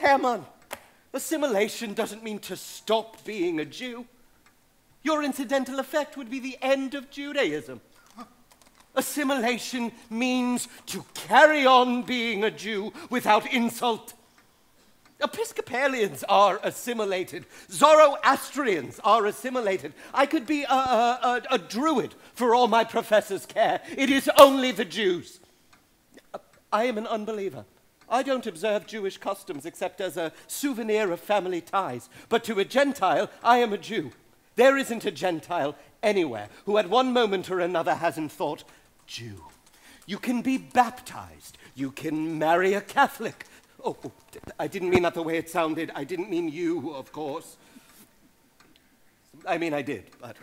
Hermann, assimilation doesn't mean to stop being a Jew. Your incidental effect would be the end of Judaism. Assimilation means to carry on being a Jew without insult. Episcopalians are assimilated. Zoroastrians are assimilated. I could be a, a, a, a, druid for all my professors care. It is only the Jews. I am an unbeliever. I don't observe Jewish customs except as a souvenir of family ties. But to a Gentile, I am a Jew. There isn't a Gentile anywhere who at one moment or another hasn't thought, Jew. You can be baptized. You can marry a Catholic. Oh, I didn't mean that the way it sounded. I didn't mean you, of course. I mean, I did, but.